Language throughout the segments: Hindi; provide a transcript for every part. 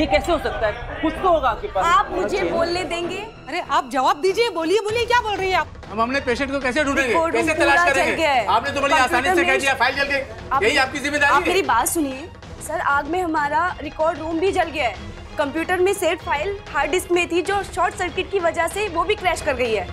ये कैसे हो सकता है? कुछ तो होगा आपके पास। आप मुझे बोलने देंगे? अरे आप जवाब दीजिए बोलिए बोलिए क्या बोल रही है आप? हम हमने पेशेंट को कैसे ढूंढेंगे? कैसे तलाश करेंगे? आपने तो बड़ी आसानी से कह दिया फ़ाइल जल गई यही आपकी आप ज़िम्मेदारी मेरी बात सुनिए। सर आग में हमारा रिकॉर्ड रूम भी जल गया है। कंप्यूटर में सेव फ़ाइल हार्ड डिस्क में थी जो शॉर्ट सर्किट की वजह से वो भी क्रैश कर गई है।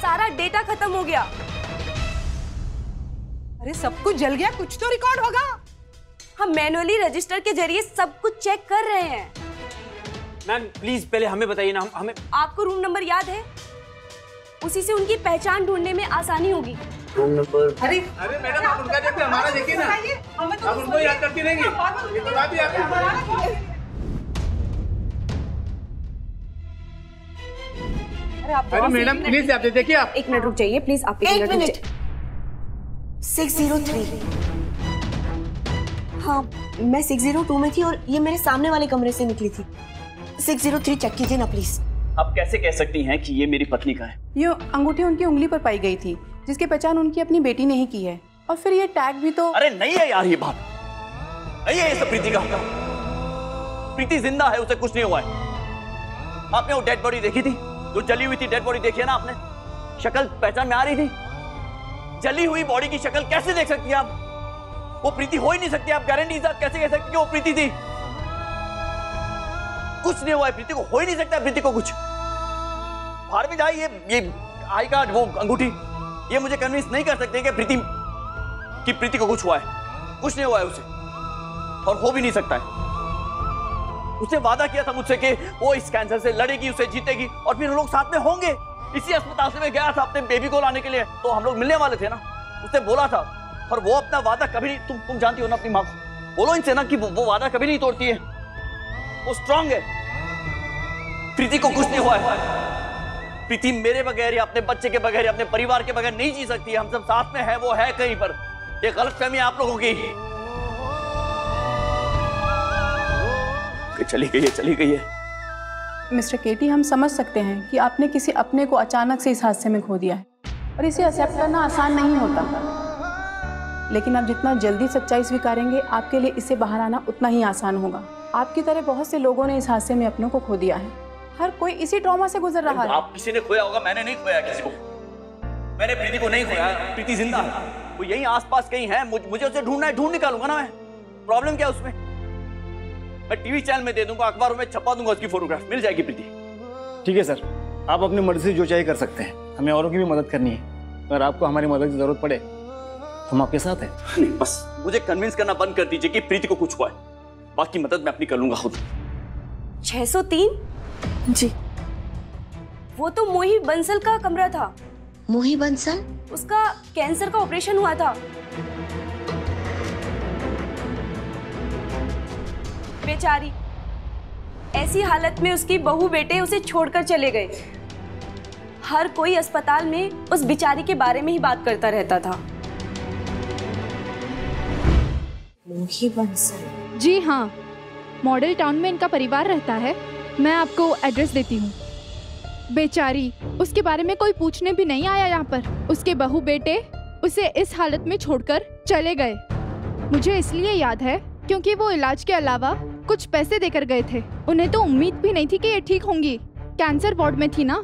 सारा डेटा खत्म हो गया। अरे सब कुछ जल गया कुछ तो रिकॉर्ड होगा। हम मैनुअली रजिस्टर के ज़रिए सब कुछ चेक कर रहे हैं। मैम प्लीज़ पहले हमें बताइए ना हम हमें आपको रूम नंबर याद है? उसी से उनकी पहचान ढूँढने में आसानी होगी। रूम नंबर अरे अरे मैडम आप उनका देखिए हमारा देखिए ना। हमें तो आप उनको याद करती रहेंगी बात ही आपकी अरे अरे मैडम प्लीज़ आप देखिए आप एक मिनट रुक जाइए प्लीज़ आप एक, मिनट। Six zero three. हाँ मैं सिक्स ज़ीरो टू में थी और ये मेरे सामने वाले कमरे से निकली थी। सिक्स ज़ीरो थ्री चेक कीजिए ना प्लीज़ आप कैसे कह सकती हैं कि ये मेरी पत्नी का है? ये अंगूठी उनकी उंगली पर पाई गई थी जिसकी पहचान उनकी अपनी बेटी ने ही की है। और फिर ये टैग भी तो अरे नहीं है यार ये बात। नहीं है ये सब प्रीति का प्रीति ज़िंदा है उसे कुछ नहीं हुआ है। आपने वो डेड बॉडी देखी थी? जो जली हुई थी डेड बॉडी देखी है ना आपने? शक्ल पहचान में आ रही थी? जली हुई बॉडी की शक्ल कैसे देख सकती है आप? वो प्रीति हो ही नहीं सकती, आप गारंटी साथ कैसे कह सकती कि वो प्रीति थी? कुछ नहीं हुआ है, प्रीति को हो ही नहीं सकता, प्रीति को कुछ। बाहर में जाए ये ये आई कार्ड, वो अंगूठी, ये मुझे कन्विंस नहीं कर सकते कि प्रीति कि प्रीति को कुछ हुआ है। कुछ नहीं हुआ है उसे, और हो भी नहीं सकता है। उसने वादा किया था मुझसे कि वो इस कैंसर से लड़ेगी, उसे जीतेगी, और फिर हम लोग साथ में होंगे। इसी अस्पताल से मैं गया था अपने बेबी को लाने के लिए तो हम लोग मिलने वाले थे ना? उसने बोला था और वो अपना वादा कभी नहीं तुम तुम जानती हो ना अपनी माँ को? बोलो इनसे ना कि वो, वो वादा कभी नहीं तोड़ती है। वो स्ट्रांग है। प्रीति को कुछ नहीं हुआ है। प्रीति मेरे बगैर या अपने बच्चे के बगैर या अपने परिवार के बगैर नहीं जी सकती है। हम सब साथ में है वो है कहीं पर। ये गलत फहमी आप लोगों की चली गई है चली गई है। मिस्टर केटी हम समझ सकते हैं कि आपने किसी अपने को अचानक से इस हादसे में खो दिया है। और इसे एक्सेप्ट करना आसान नहीं होता। लेकिन आप जितना जल्दी सच्चाई स्वीकारेंगे आपके लिए इससे बाहर आना उतना ही आसान होगा। आपकी तरह बहुत से लोगों ने इस हादसे में अपनों को खो दिया है। हर कोई इसी ट्रॉमा से गुजर रहा है। आप किसी ने खोया होगा? मैंने नहीं खोया किसी को। मैंने प्रीति को नहीं खोया। प्रीति ज़िंदा है। वो यहीं आसपास कहीं है। मुझे उसे ढूंढना है ढूंढ निकालूँगा ना मैं। प्रॉब्लम क्या है उसमें? मैं टीवी चैनल में दे दूँगा अखबारों में छपा दूँगा उसकी फोटोग्राफ मिल जाएगी प्रीति। ठीक है सर आप अपनी मर्ज़ी से जो चाहिए कर सकते हैं। हमें औरों की भी मदद करनी है। अगर आपको हमारी मदद की ज़रूरत पड़े हम आपके साथ हैं। नहीं बस मुझे कन्विंस करना बंद कर दीजिए कि प्रीति को कुछ हुआ है। बाकी मदद मैं अपनी कर लूँगा खुद। 603 जी। वो तो मोही बंसल का कमरा था। मोही बंसल? उसका कैंसर का ऑपरेशन हुआ था। बेचारी ऐसी हालत में उसकी बहू बेटे उसे छोड़कर चले गए। हर कोई अस्पताल में उस बिचारी के बारे में ही बात करता रहता था। मोही बंसल जी हाँ मॉडल टाउन में इनका परिवार रहता है। मैं आपको एड्रेस देती हूँ। बेचारी उसके बारे में कोई पूछने भी नहीं आया यहाँ पर। उसके बहू बेटे उसे इस हालत में छोड़कर चले गए। मुझे इसलिए याद है क्योंकि वो इलाज के अलावा कुछ पैसे देकर गए थे। उन्हें तो उम्मीद भी नहीं थी कि ये ठीक होंगी। कैंसर वार्ड में थी ना?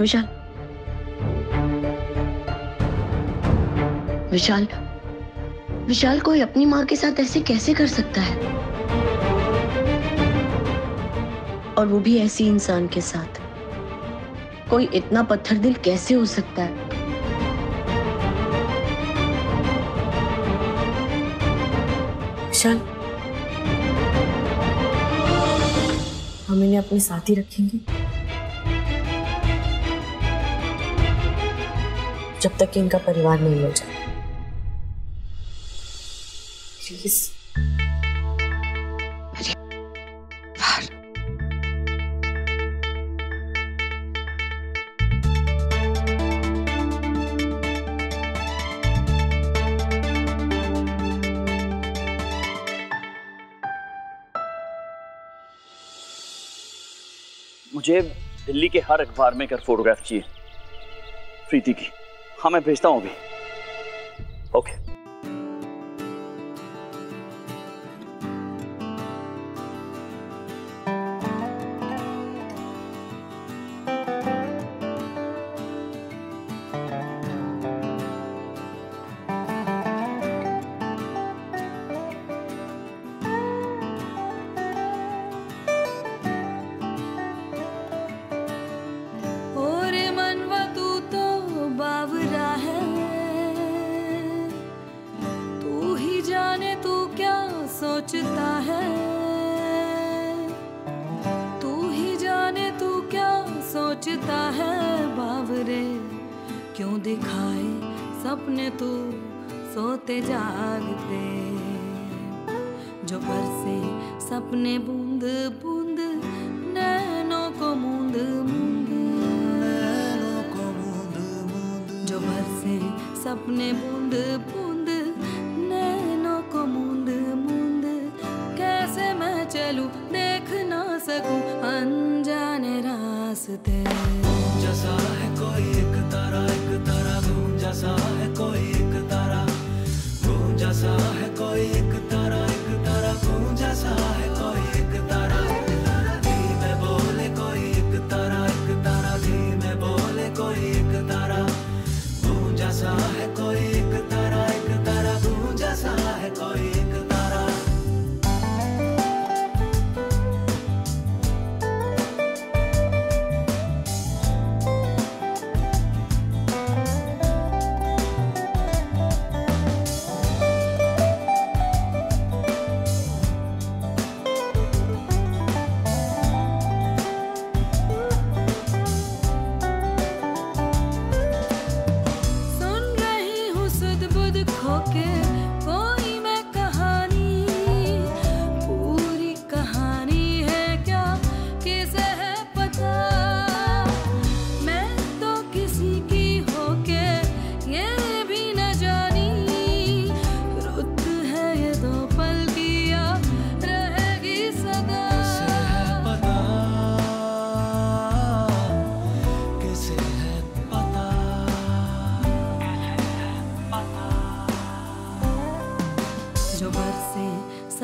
विशाल। विशाल। विशाल कोई अपनी माँ के साथ ऐसे कैसे कर सकता है? और वो भी ऐसी इंसान के साथ। कोई इतना पत्थर दिल कैसे हो सकता है? विशाल। हम इन्हें अपने साथ ही रखेंगे। जब तक इनका परिवार नहीं मिल जाए। प्लीज़ मुझे दिल्ली के हर अखबार में कर फोटोग्राफ चाहिए। प्रीति की। हाँ मैं भेजता हूँ अभी। ओके सोचता है। तू ही जाने तू क्या सोचता है? बाबरे क्यों दिखाए सपने तू सोते जागते? जो बरसे सपने बूंद बूंद नैनों को मूंद मूंद। नैनों को मूंद मूंद। जो बरसे सपने बूंद बूंद दे जैसा है कोई एक तारा एक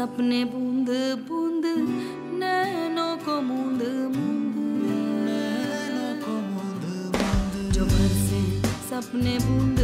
सपने बूंद बूंद नैनों को मूंद मूंद। नैनों को मूंद मूंद। जो घर से सपने बूंद